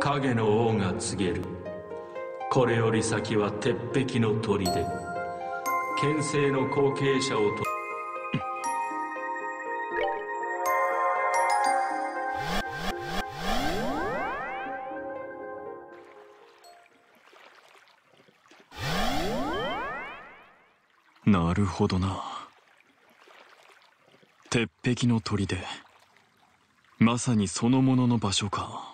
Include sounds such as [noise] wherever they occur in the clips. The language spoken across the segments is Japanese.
影の王が告げる。これより先は鉄壁の砦。牽制の後継者をと。なるほどな。鉄壁の砦。まさにそのものの場所か。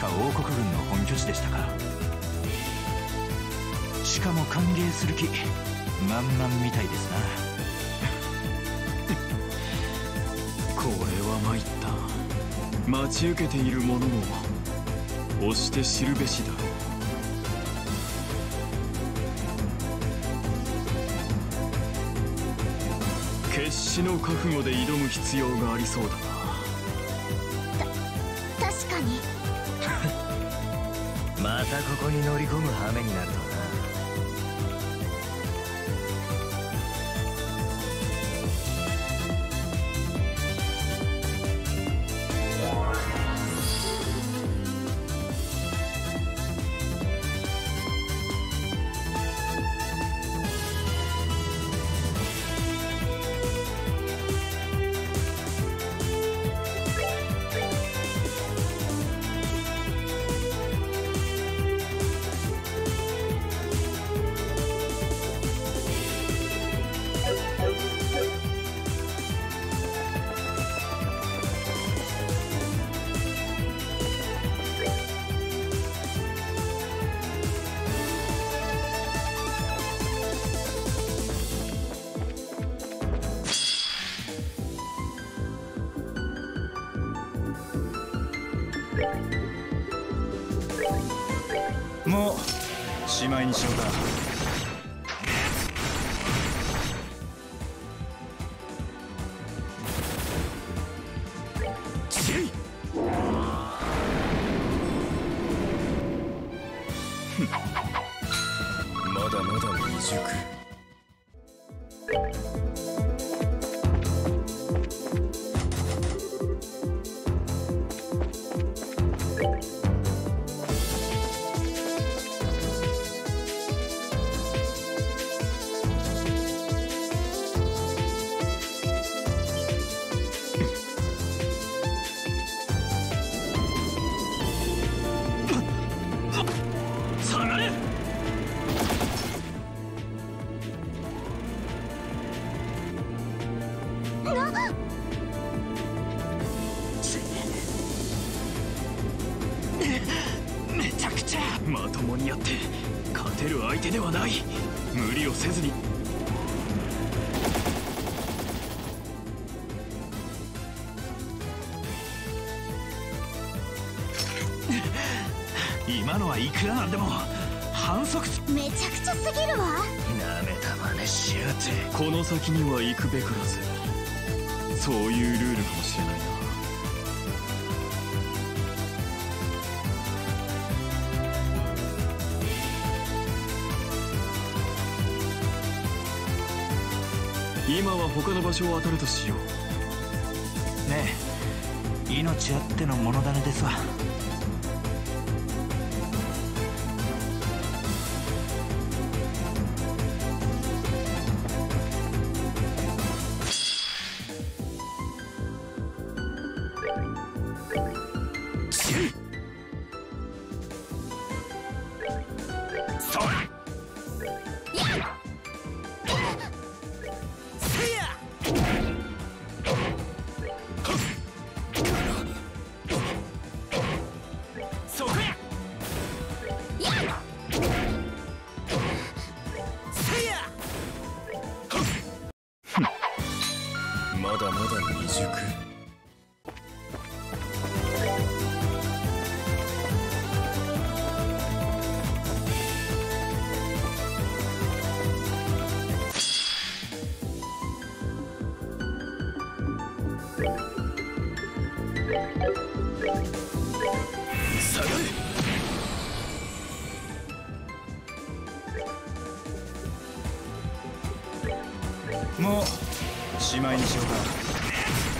か王国軍の本拠地でしたかしかも歓迎する気満々みたいですな。[laughs] これは参った。待ち受けている者も押して知るべしだ。決死の覚悟で挑む必要がありそうだな。ここに乗り込む羽目になるとまだまだ未熟。くらなんでも反則すめちゃくちゃすぎるわ。なめた真似しやがってこの先には行くべからず。そういうルールかもしれないな。今は他の場所を当たるとしよう。ねえ命あっての物種ですわしまいにしようか。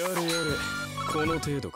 やれやれこの程度。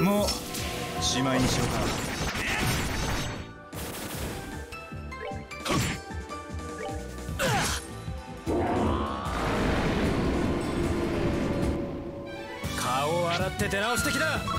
もうしまいにしようか。顔を洗って出直してきな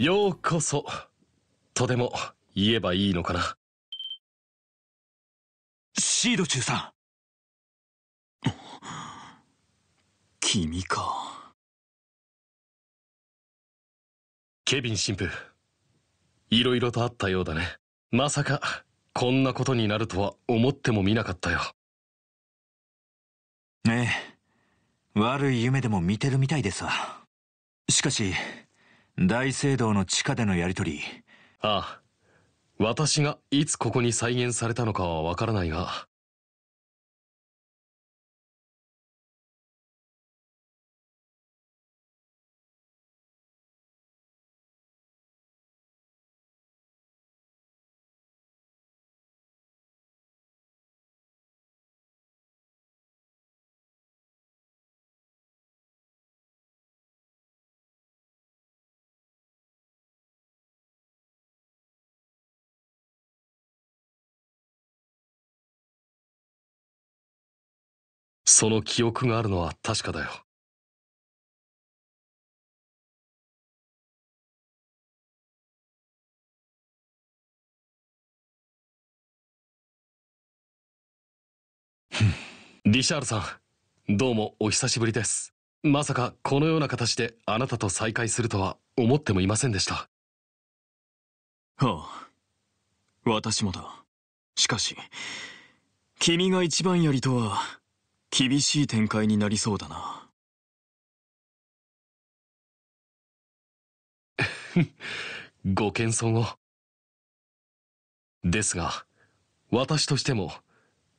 ようこそ。とでも言えばいいのかな。シード中さん。君か。ケビン神父。いろいろとあったようだね。まさかこんなことになるとは思ってもみなかったよ。ええ。悪い夢でも見てるみたいですわ。しかし大聖堂の地下でのやりとり。ああ。私がいつここに再現されたのかはわからないが。その記憶があるのは確かだよ。[laughs] リシャールさんどうもお久しぶりです。まさかこのような形であなたと再会するとは思ってもいませんでした。はあ私もだ。しかし君が一番やりとは厳しい展開になりそうだな。[laughs] ご謙遜を。ですが私としても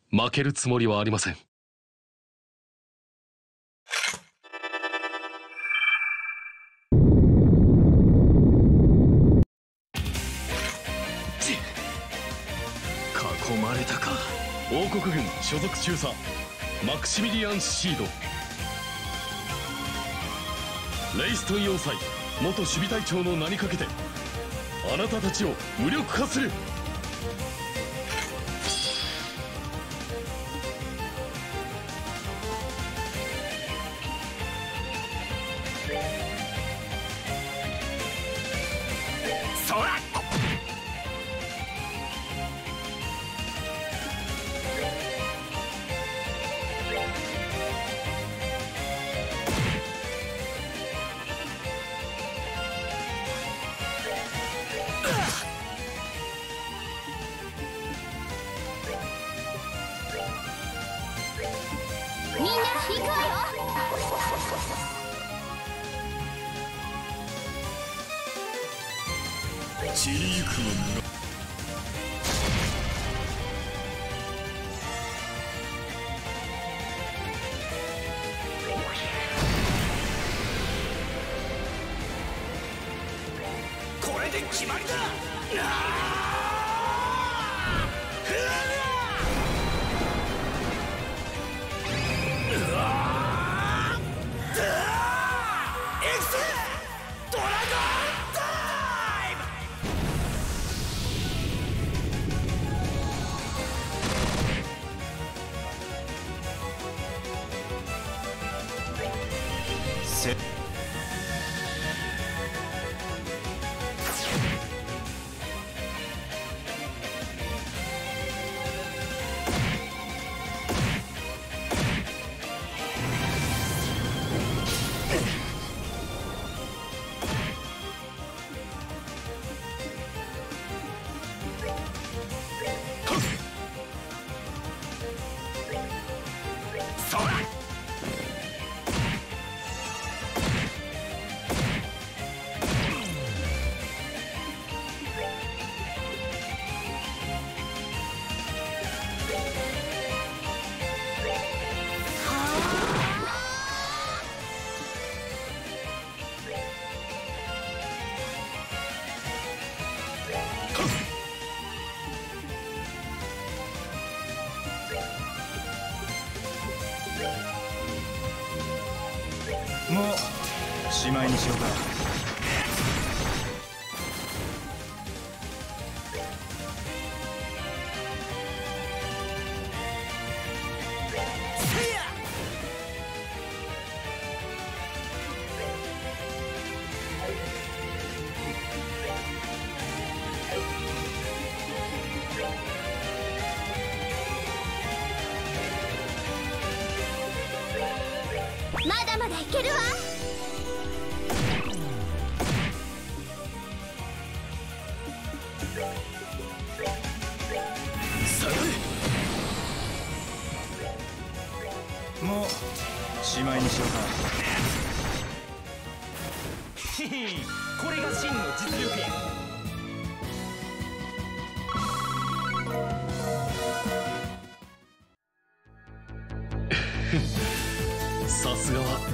負けるつもりはありません。囲まれたか。王国軍所属中佐マクシミリアン・シード。レイストン要塞元守備隊長の名にかけてあなたたちを無力化する。で決まりだ。なあ。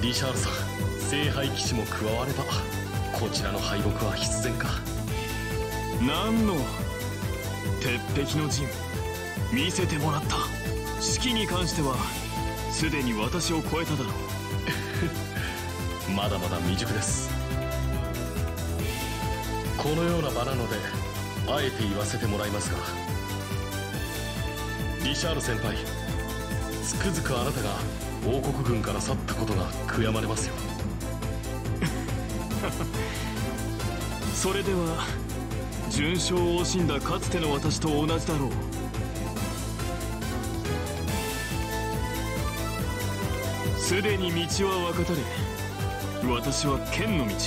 リシャールさん聖杯騎士も加わればこちらの敗北は必然か。何の鉄壁の陣見せてもらった。士気に関してはすでに私を超えただろう。[laughs] まだまだ未熟です。このような場なのであえて言わせてもらいますが。リシャール先輩つくづくあなたが王国軍から去ったことが悔やまれますよ。[laughs] それでは順将を惜しんだかつての私と同じだろう。すでに道は分かたれ私は剣の道を。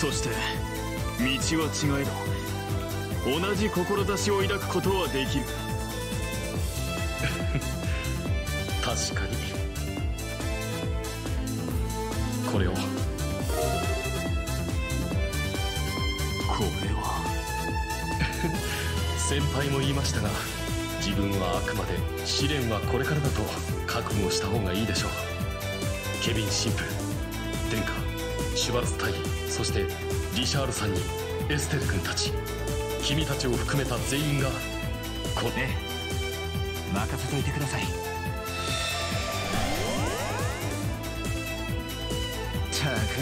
そして道は違えど同じ志を抱くことはできるも言いましたが自分はあくまで試練はこれからだと覚悟した方がいいでしょう。ケビン神父殿下シュバルツ大尉そしてリシャールさんにエステル君たち君たちを含めた全員がこええ任せといてください。たく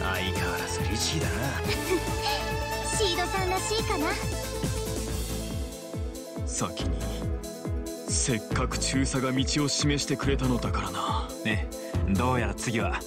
相変わらず律儀だな。[laughs] シードさんらしいかな先に。せっかく中佐が道を示してくれたのだからな。ねどうやら次は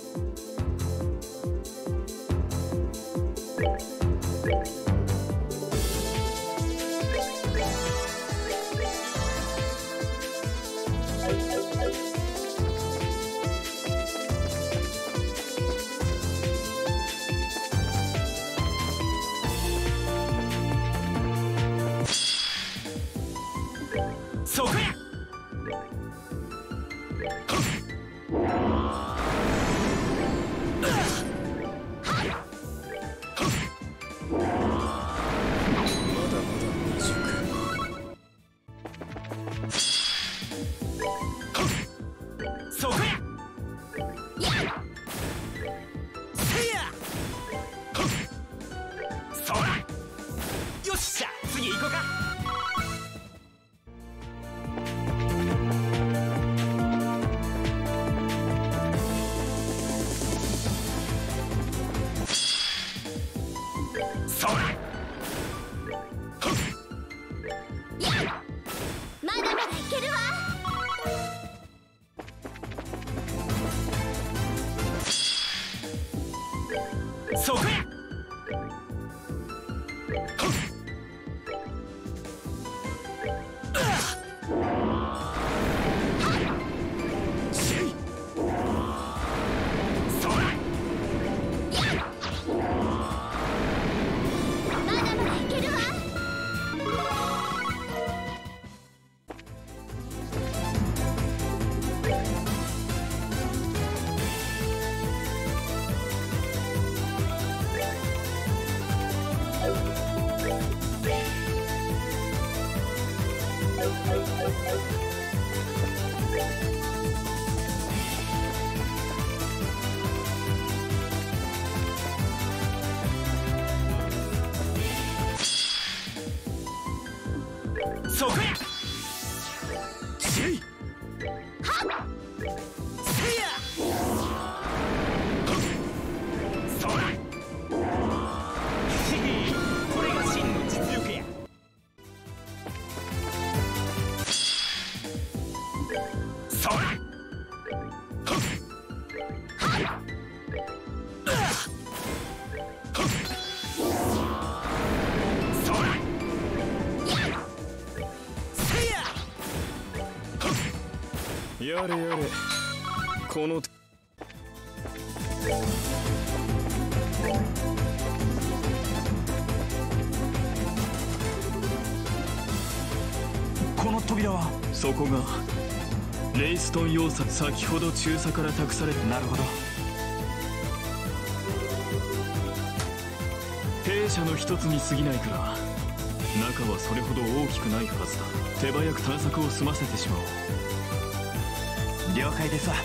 そらまだまだいけるわ。のこの扉はそこがレイストン要塞先ほど中佐から託された。なるほど。弊社の一つに過ぎないから中はそれほど大きくないはずだ。手早く探索を済ませてしまおう。了解ですわ。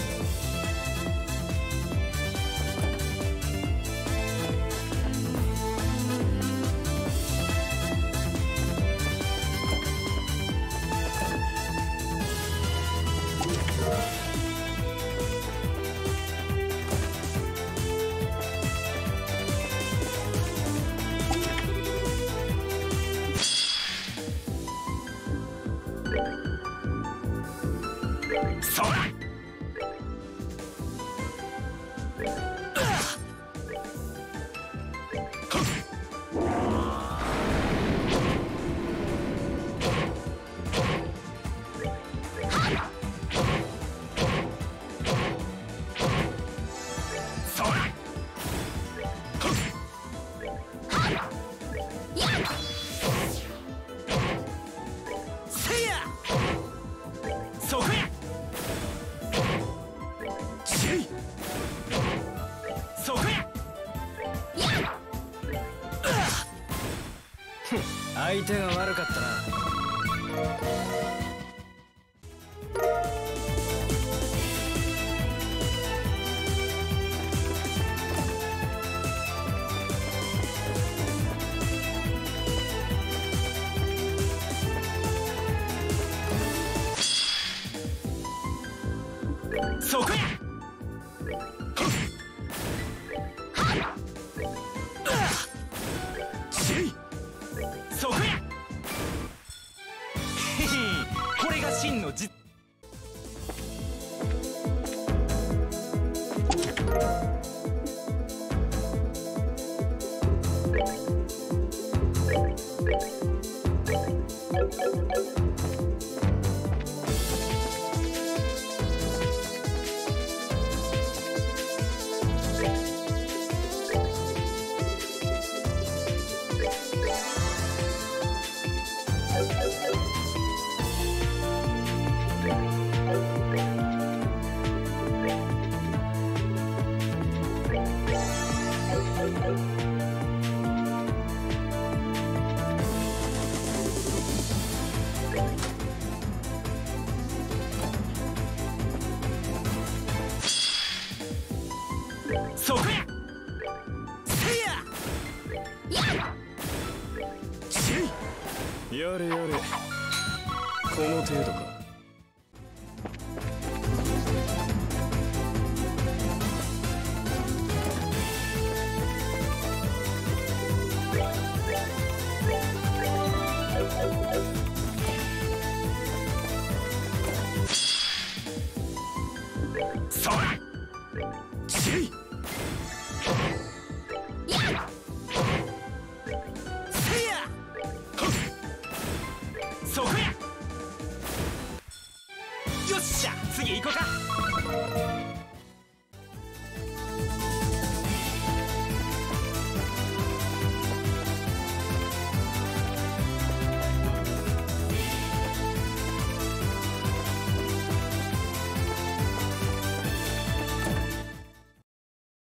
次行こうか。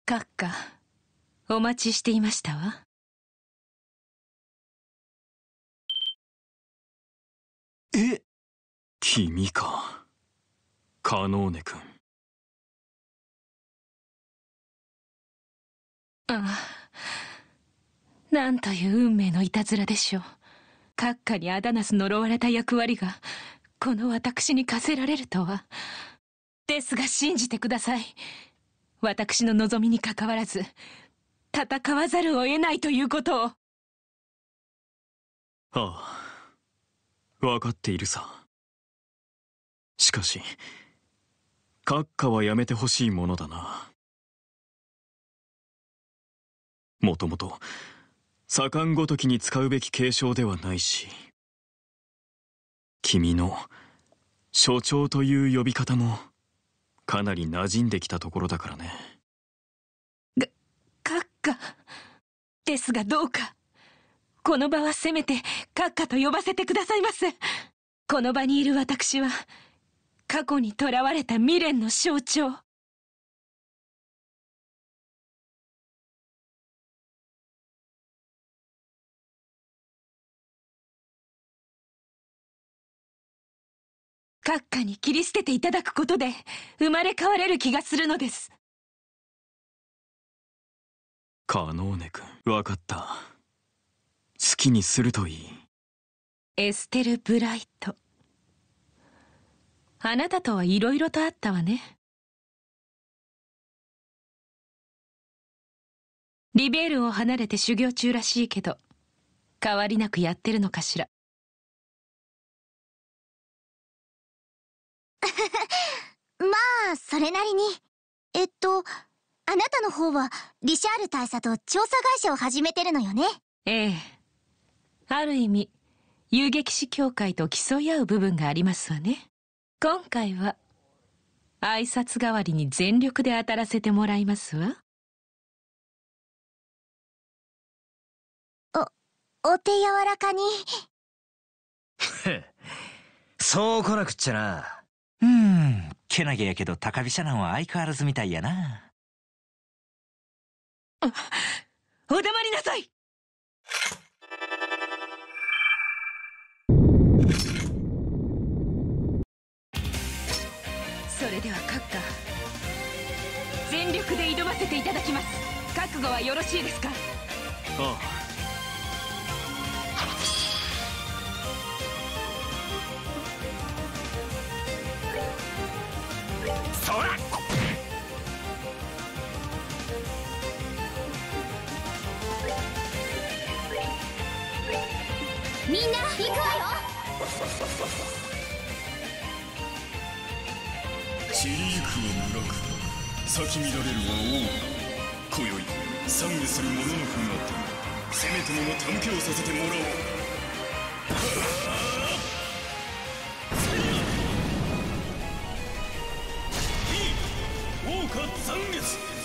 閣下お待ちしていましたわ。え君かカノーネ君。ああ。なんという運命のいたずらでしょう。閣下にアダナス呪われた役割がこの私に課せられるとは。ですが信じてください。私の望みにかかわらず戦わざるを得ないということを。ああ。分かっているさ。しかし閣下はやめてほしいものだな。もともと左官ごときに使うべき継承ではないし君の所長という呼び方もかなり馴染んできたところだからね。が閣下ですがどうか。この場はせめて閣下と呼ばせてくださいます。この場にいる私は過去にとらわれた未練の象徴。閣下に切り捨てていただくことで生まれ変われる気がするのです。カノーネ君分かった。好きにするといい。エステル・ブライトあなたとはいろいろとあったわね。リベールを離れて修行中らしいけど変わりなくやってるのかしら。[laughs] まあそれなりに。えっとあなたの方はリシャール大佐と調査会社を始めてるのよね。ええ。ある意味遊撃士協会と競い合う部分がありますわね今回は挨拶代わりに全力で当たらせてもらいますわ。お手柔らかに。[laughs] そう来なくっちゃな。うんけなげやけど高飛車なんは相変わらずみたいやな。お黙りなさい全力で挑ませていただきます。覚悟はよろしいですか？ああみんな行くわよ散りゆくは村く咲き乱れるは王。今宵懺悔する者の分あってせめてもの手向けをさせて。もらおう王家残月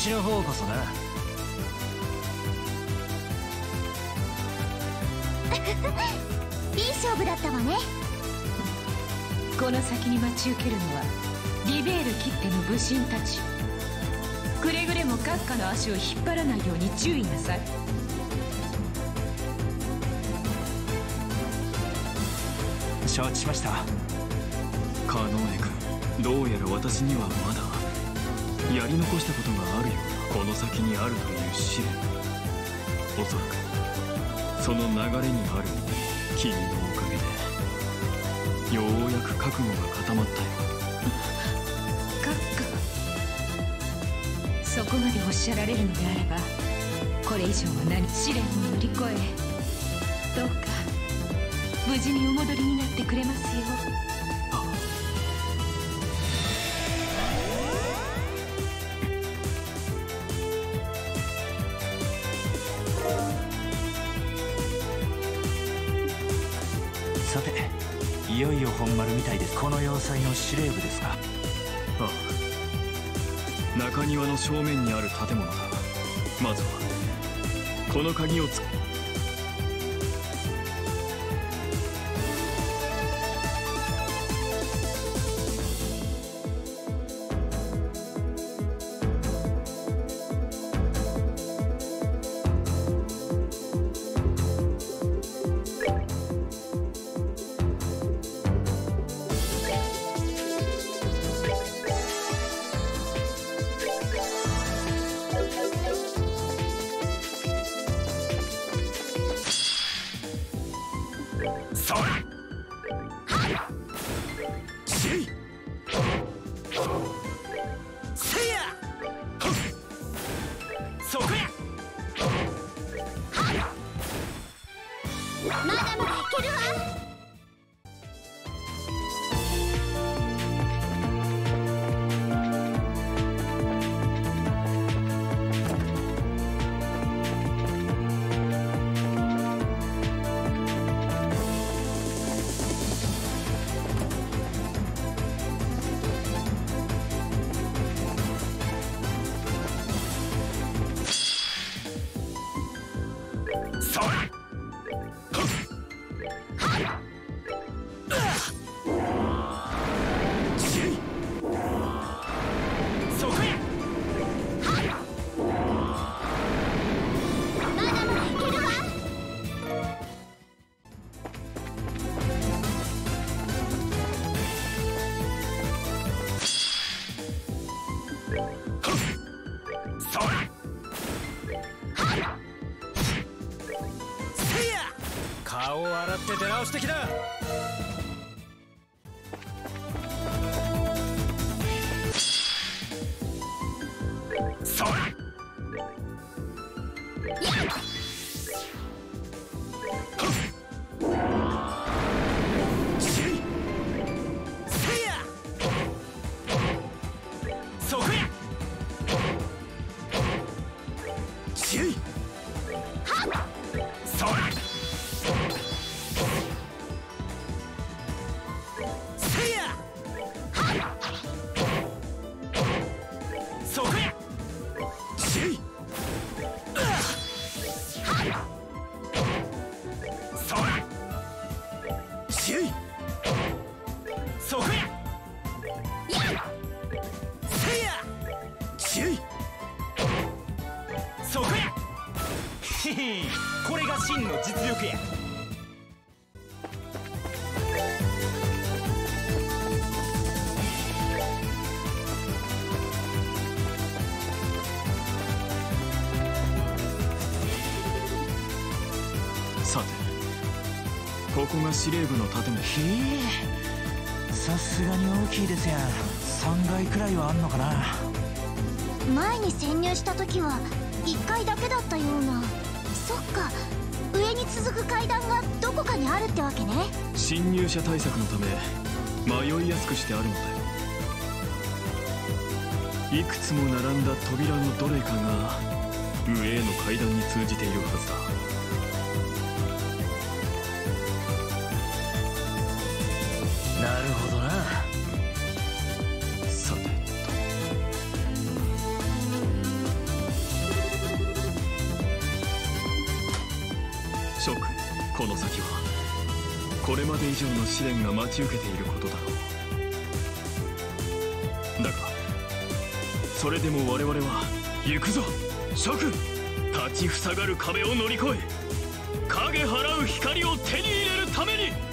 ちの方こそな。[laughs] いい勝負だったわね。この先に待ち受けるのはリベールきっての武神たち。くれぐれも閣下の足を引っ張らないように注意なさい。承知しました。カノーネ君どうやら私にはまだやり残したことがあるよ。この先にあるという試練おそらくその流れにある君のおかげで。ようやく覚悟が固まったよ。閣下そこまでおっしゃられるのであればこれ以上は何試練を乗り越えどうか無事にお戻りになってくれますよ。よいよ本丸みたいです。この要塞の司令部ですか。ああ。中庭の正面にある建物だ。まずはこの鍵をつそ倒してきな司令部の建物。へえ。さすがに大きいですやん。3階くらいはあんのかな。前に潜入した時は1階だけだったような。そっか。上に続く階段がどこかにあるってわけね。侵入者対策のため迷いやすくしてあるのだよ。いくつも並んだ扉のどれかが上への階段に通じているはずだなるほどな。さてと。諸君この先はこれまで以上の試練が待ち受けていることだ。ろうだがそれでも我々は行くぞ。諸君立ちふさがる壁を乗り越え影払う光を手に入れるために。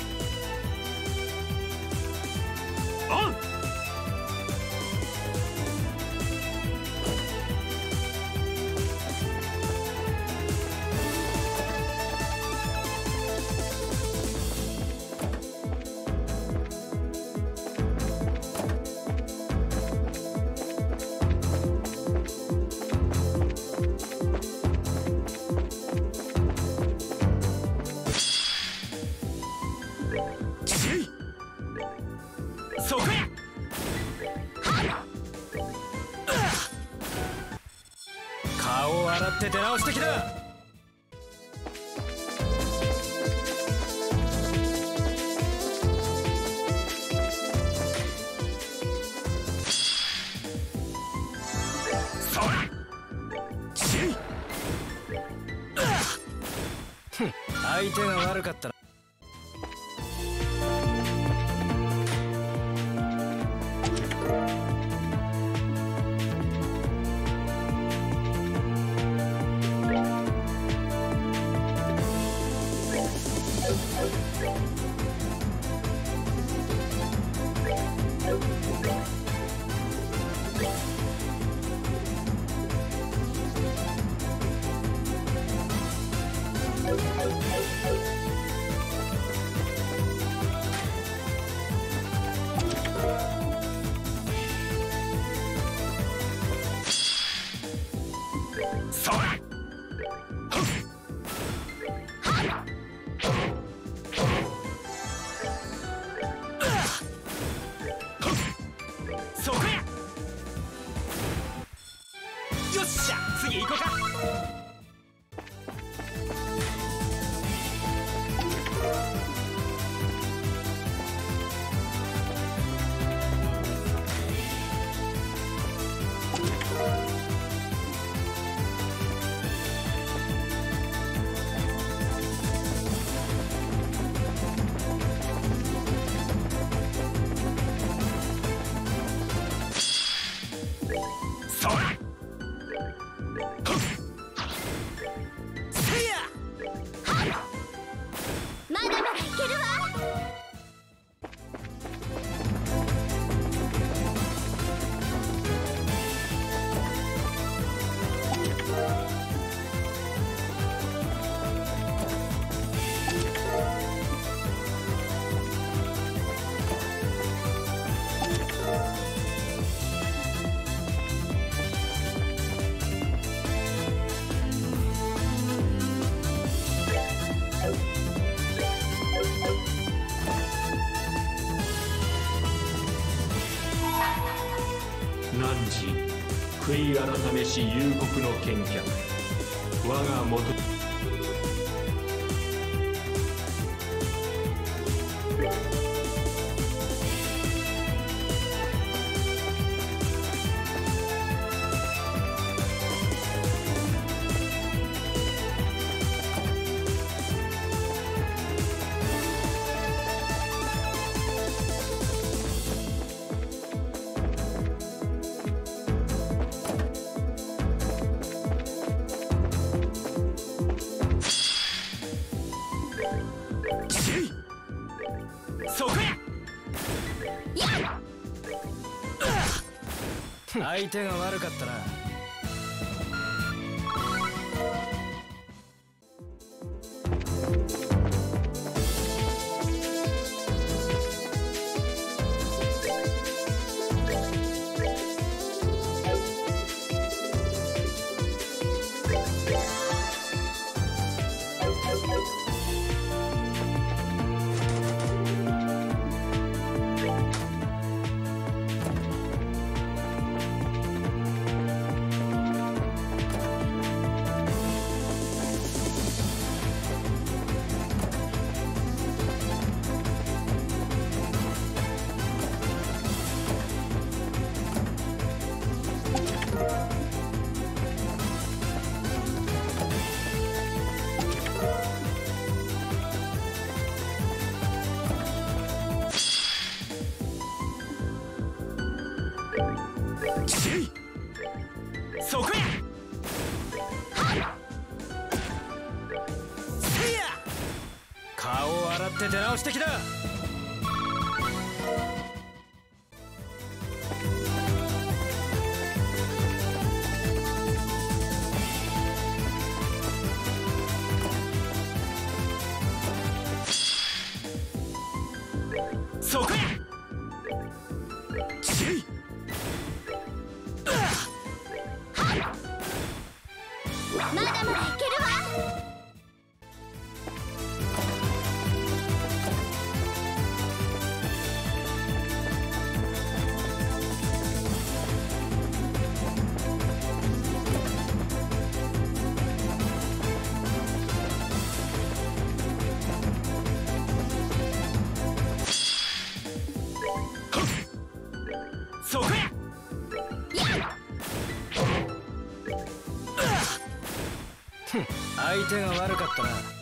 私夕刻の見客。相手が悪かったな指摘だ。手が悪かったな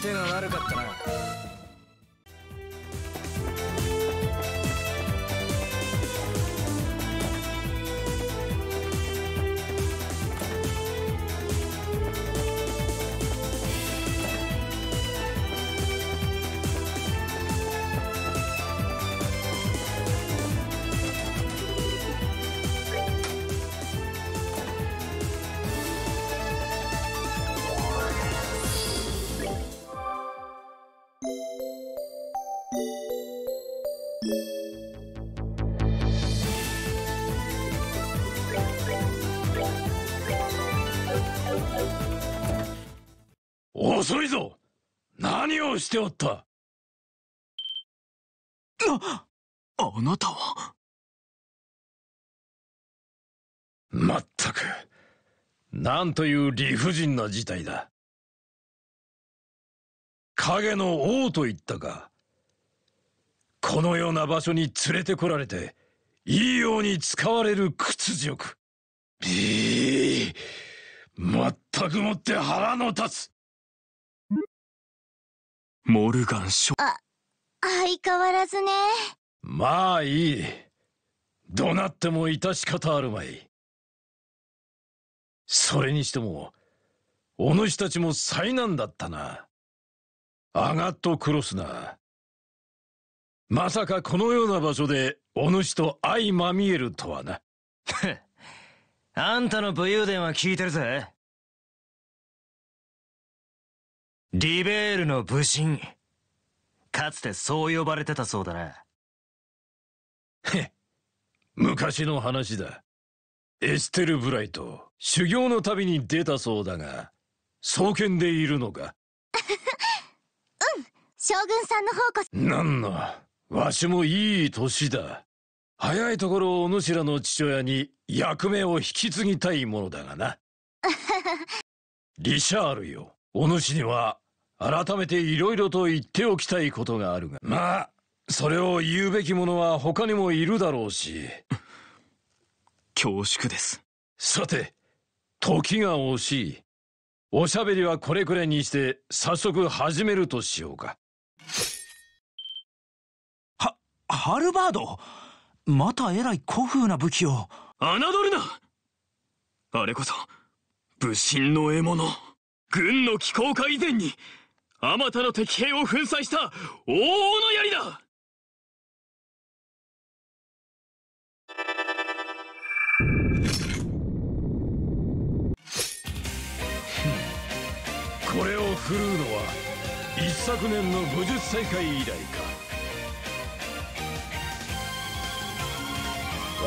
手が悪かったしておった。ああなたは？まったくなんという理不尽な事態だ。影の王と言ったか。このような場所に連れてこられていいように使われる屈辱。ええまったくもって腹の立つモルガン将あ相変わらずね。まあいい。怒鳴っても致し方あるまい。それにしてもお主たちも災難だったな。アガットクロスな。まさかこのような場所でお主と相まみえるとはな。[laughs] あんたの武勇伝は聞いてるぜリベールの武神。かつてそう呼ばれてたそうだな。へ [laughs] 昔の話だ。エステル・ブライト修行の旅に出たそうだが双剣でいるのか？[laughs] うん将軍さんの方こそ。なんのわしもいい年だ。早いところお主らの父親に役目を引き継ぎたいものだがな。[laughs] リシャールよお主には改めて色々と言っておきたいことがあるが。まあそれを言うべき者は他にもいるだろうし。恐縮です。さて時が惜しい。おしゃべりはこれくらいにして早速始めるとしようか。はハルバード？またえらい古風な武器を。侮るな！あれこそ武神の獲物軍の機構化以前にあまたの敵兵を粉砕した王の槍だ。これを振るうのは一昨年の50歳会以来か。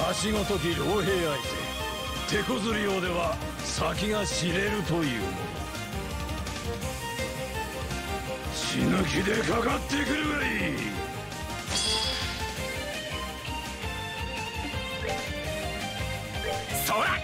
わしごとき老兵相手手こずるようでは先が知れるというもの死ぬ気でかかってくるがいい。そら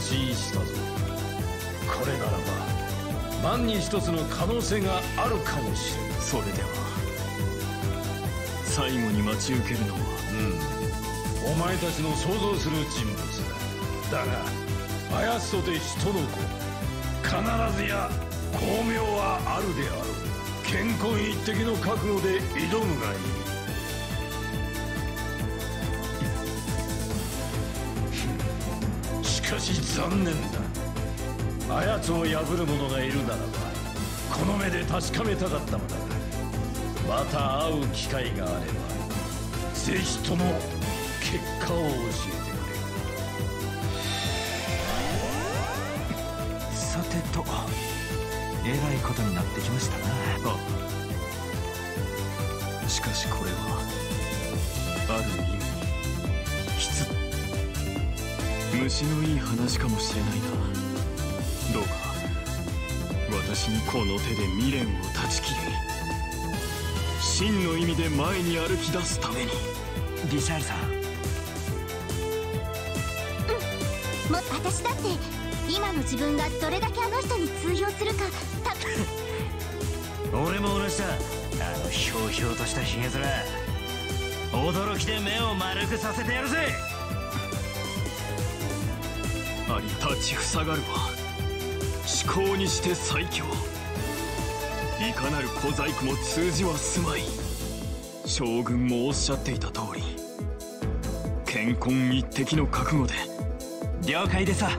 心したぞこれならば万に一つの可能性があるかもしれん。それでは最後に待ち受けるのはうん。お前たちの想像する人物。だだが操とて人の子。必ずや巧妙はあるであろう。健康一滴の覚悟で挑むがいい。し残念だあやつを破る者がいるならばこの目で確かめたかったのだまた会う機会があればぜひとも結果を教えてくれ。さてとえらいことになってきましたなしかしこれはある意味虫のいい話かもしれないな。どうか私にこの手で未練を断ち切り真の意味で前に歩き出すために。リシャールさん。も私だって今の自分がどれだけあの人に通用するかた俺も同じだあのひょうひょうとしたひげ面。驚きで目を丸くさせてやるぜに立ちふさがるは思考にして最強。いかなる小細工も通じはすまい。将軍もおっしゃっていた通り健康一滴の覚悟で了解でさ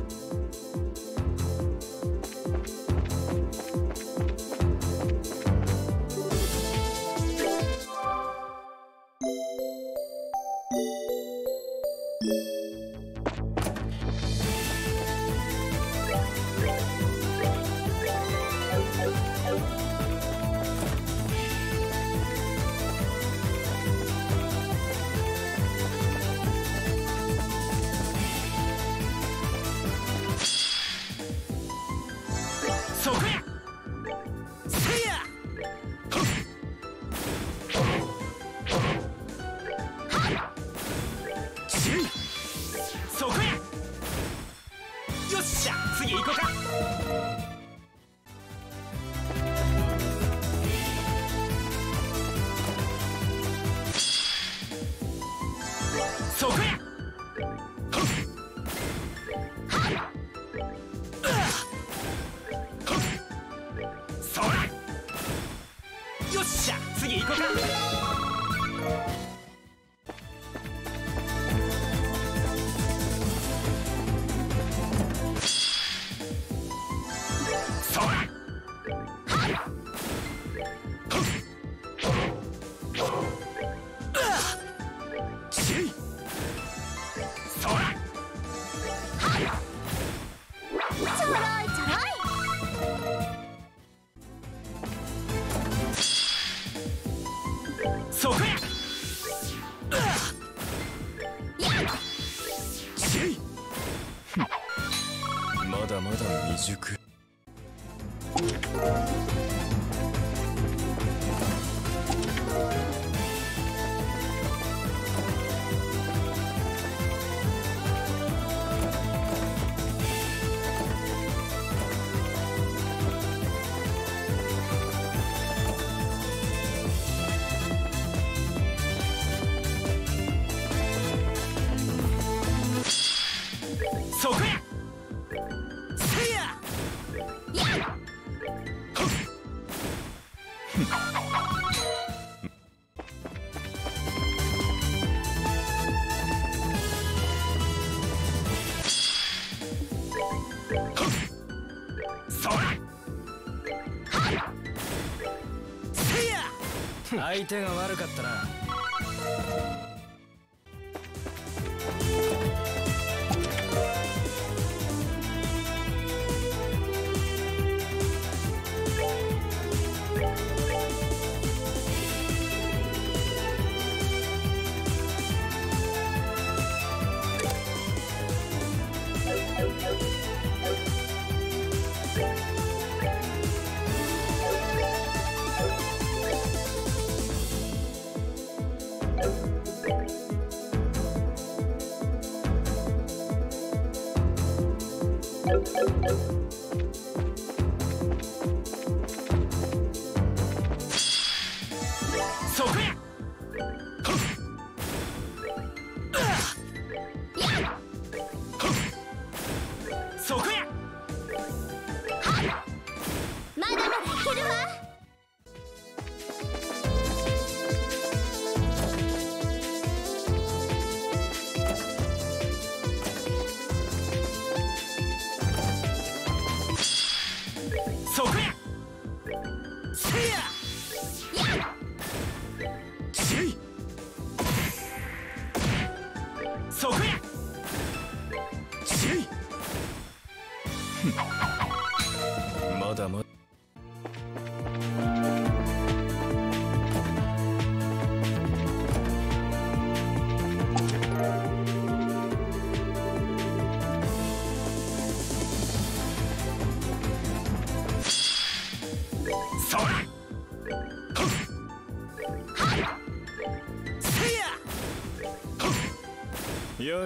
相手が悪かった。や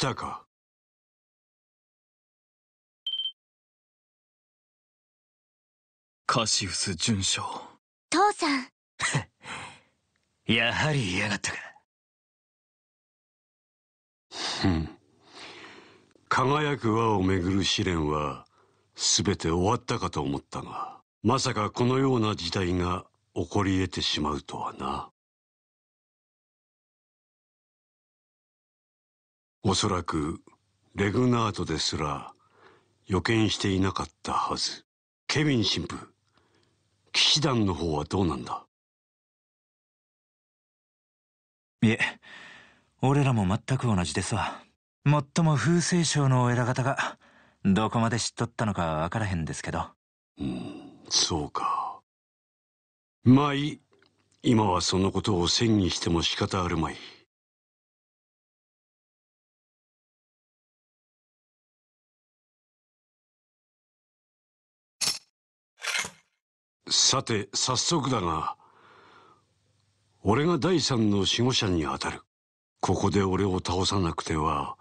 たか？カシウス准将父さん。[laughs] やはり嫌がったか。ふん。輝く輪をめぐる試練は全て終わったかと思ったがまさかこのような事態が起こり得てしまうとはなおそらくレグナートですら予見していなかったはず。ケビン神父騎士団の方はどうなんだ？いえ俺らも全く同じですわ。もっとも風星賞のお偉方がどこまで知っとったのかわからへんですけど。うんそうか。まあいい。今はそのことを戦議しても仕方あるまいさて早速だが俺が第三の守護者にあたる。ここで俺を倒さなくては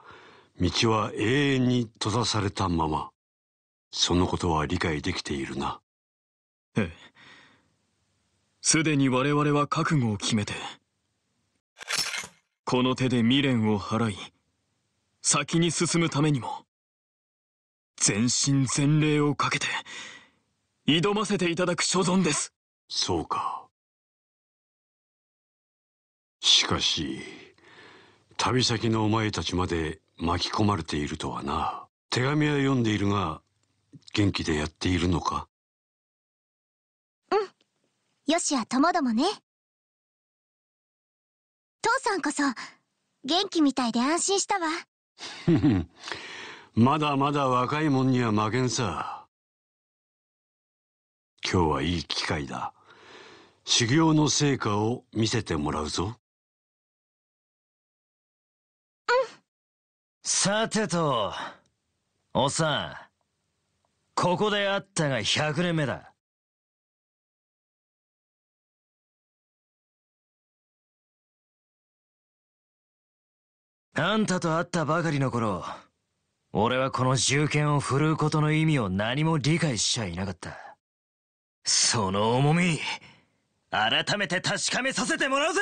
道は永遠に閉ざされたまま。そのことは理解できているな。ええ。すでに我々は覚悟を決めてこの手で未練を払い先に進むためにも全身全霊をかけて挑ませていただく所存です。そうか。しかし旅先のお前たちまで巻き込まれているとはな。手紙は読んでいるが元気でやっているのか？うん。よしやともどもね。父さんこそ元気みたいで安心したわ。まだまだ若いもんには負けんさ今日はいい機会だ。修行の成果を見せてもらうぞ。さてとおっさん。ここで会ったが100年目だ。あんたと会ったばかりの頃俺はこの銃剣を振るうことの意味を何も理解しちゃいなかった。その重み改めて確かめさせてもらうぜ！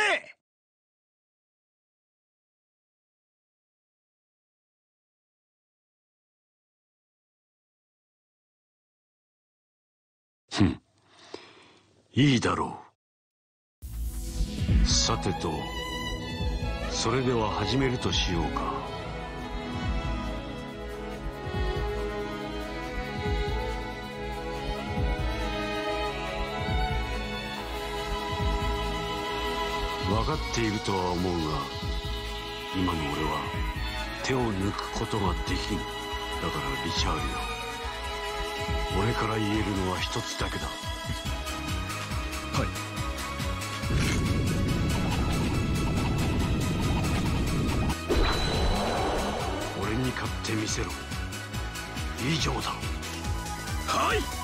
ふん。いいだろう。さてとそれでは始めるとしようか。分かっているとは思うが今の俺は手を抜くことができんだからリチャールよ。俺から言えるのは一つだけだ。はい。俺に勝ってみせろ。以上だ。はい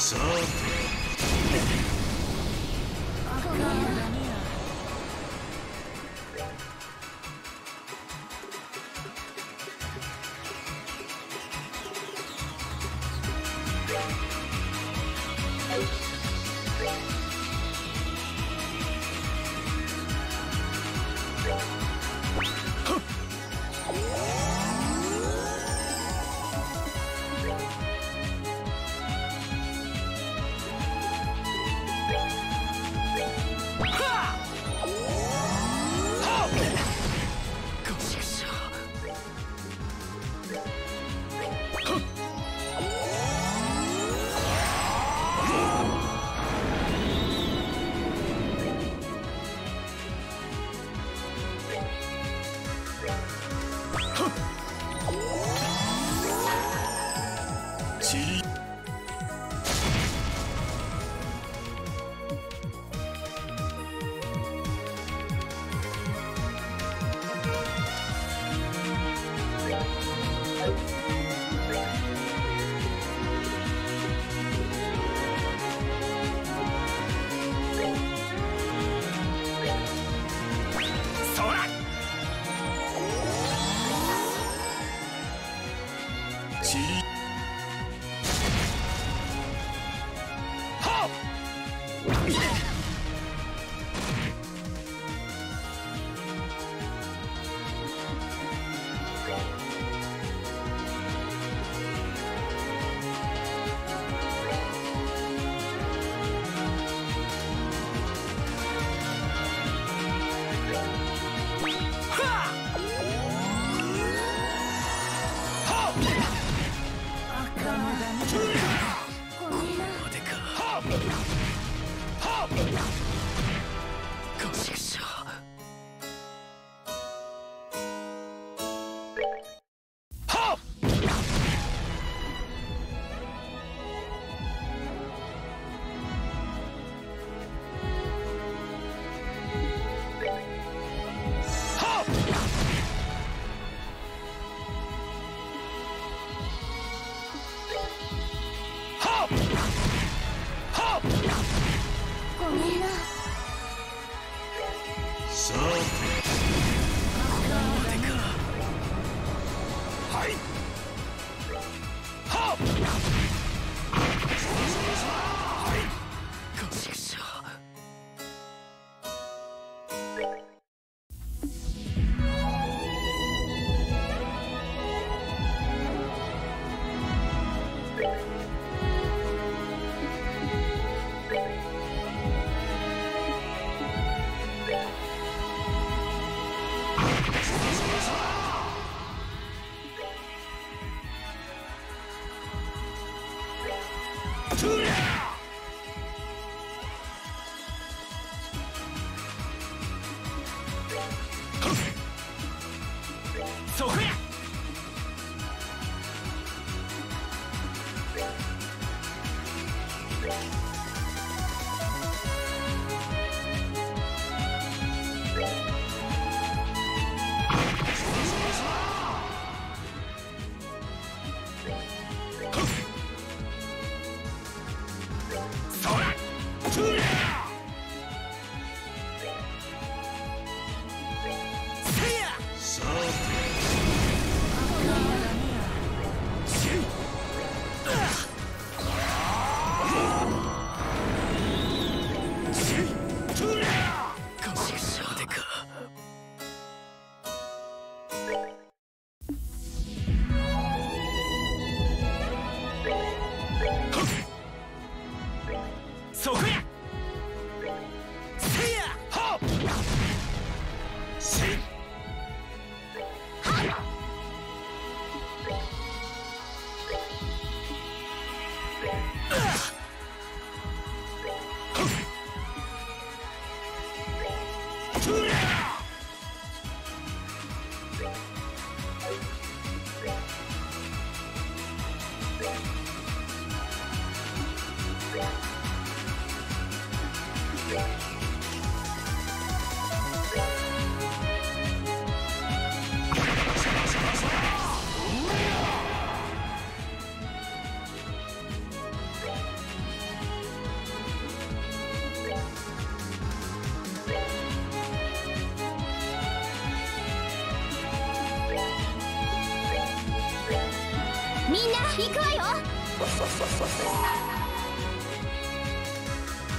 さあ。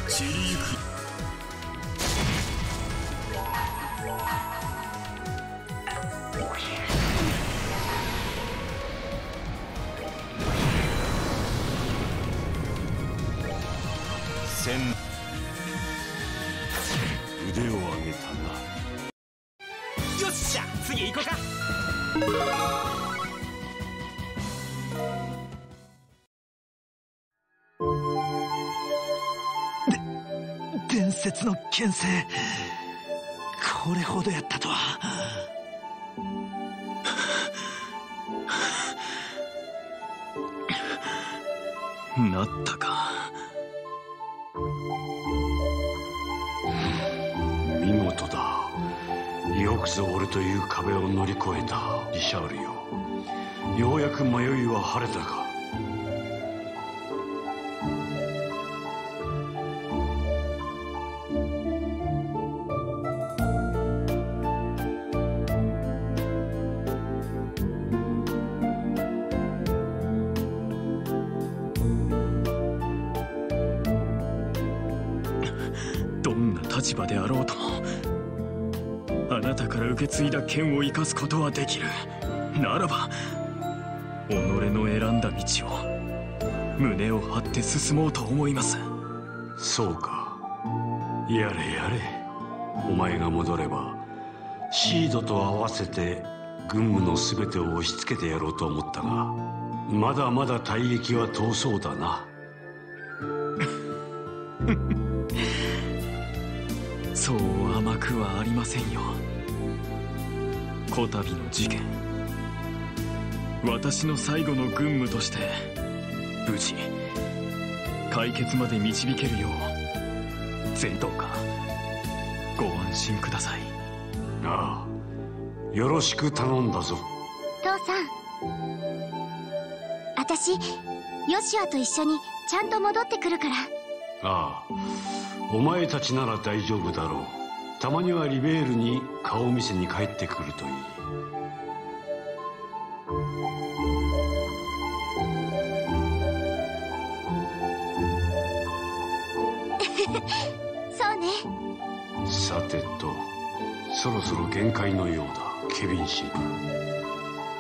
散りゆくの牽制。これほどやったとは。なったか。見事だ。よくぞ俺という壁を乗り越えた。リシャールよ。ようやく迷いは晴れたか。剣を生かすことはできる。ならば己の選んだ道を胸を張って進もうと思います。そうか。やれやれ。お前が戻ればシードと合わせて軍務の全てを押し付けてやろうと思ったがまだまだ大役は遠そうだな。[laughs] そう甘くはありませんよこたびの事件。私の最後の軍務として無事解決まで導けるよう全どうかご安心ください。ああよろしく頼んだぞ。父さん。私ヨシュアと一緒にちゃんと戻ってくるから。ああお前たちなら大丈夫だろうたまにはリベールに顔見せに帰ってくるといい。[laughs] そうね。さてとそろそろ限界のようだケビン神父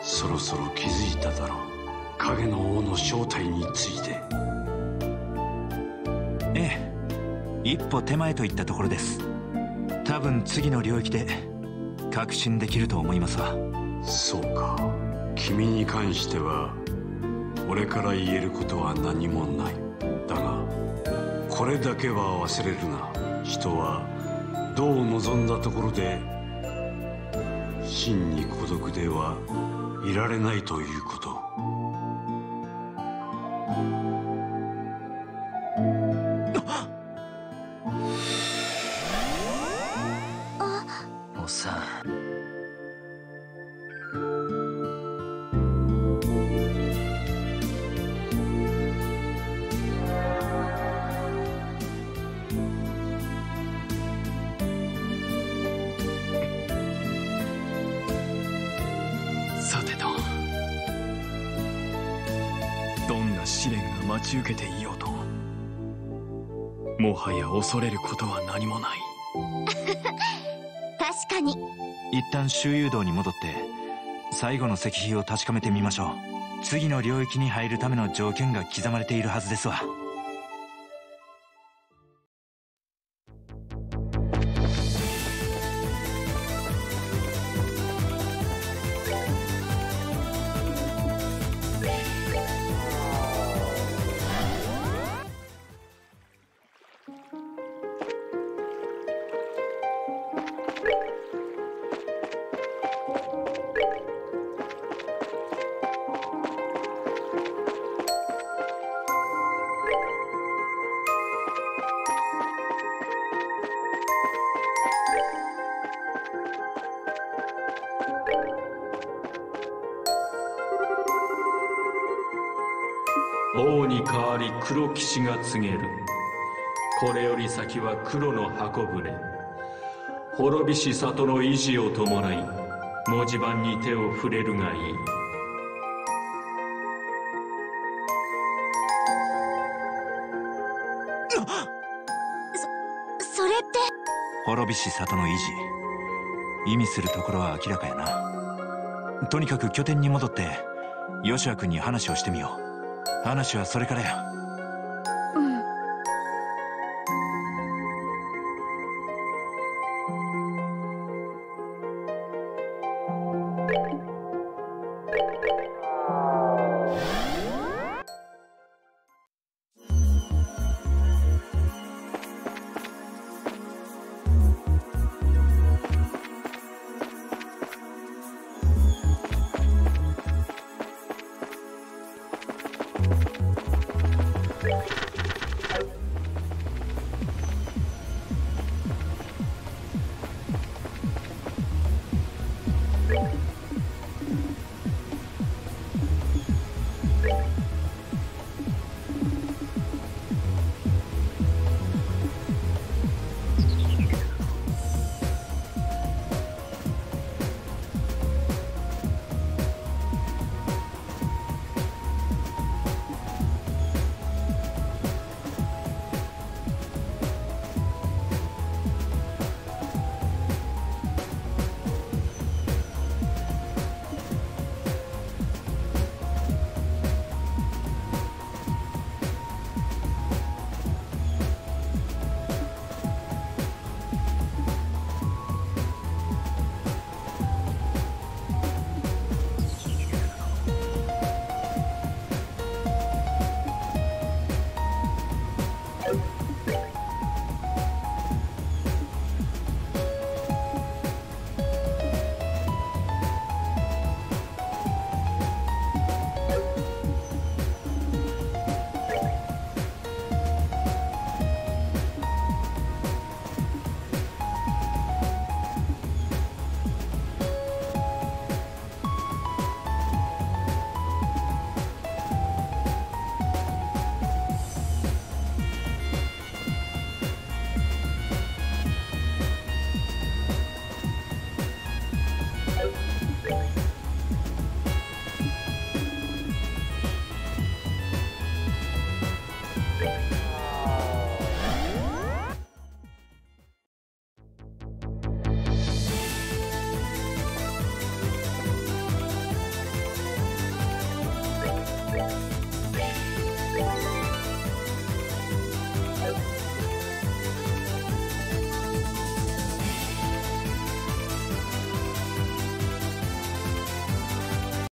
そろそろ気づいただろう影の王の正体について。ええ一歩手前といったところです多分次の領域で確信できると思いますわ。そうか。君に関しては俺から言えることは何もない。だがこれだけは忘れるな。人はどう望んだところで真に孤独ではいられないということ。恐れることは何もない。[laughs] 確かに。一旦周遊道に戻って最後の石碑を確かめてみましょう。次の領域に入るための条件が刻まれているはずですわ告げる。これより先は黒の箱舟。滅びし里の維持を伴い文字盤に手を触れるがいい。それって。滅びし里の維持意味するところは明らかやな。とにかく拠点に戻ってヨシュア君に話をしてみよう。話はそれからや